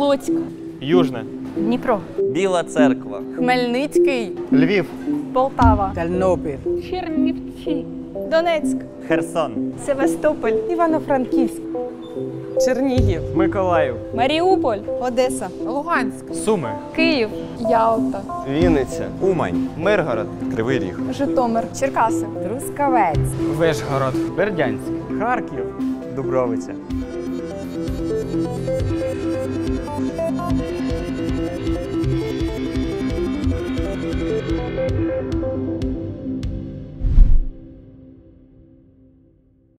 Луцьк, Южне, Дніпро, Біла церква, Хмельницький, Львів, Полтава, Тернопіль, Чернівці, Донецьк, Херсон, Севастополь, Івано-Франківськ, Чернігів, Миколаїв, Маріуполь, Одеса, Луганськ, Суми, Київ, Ялта, Вінниця, Умань, Миргород, Кривий Ріг. Житомир, Черкаси, Трускавець, Вишгород, Бердянськ, Харків, Дубровиця.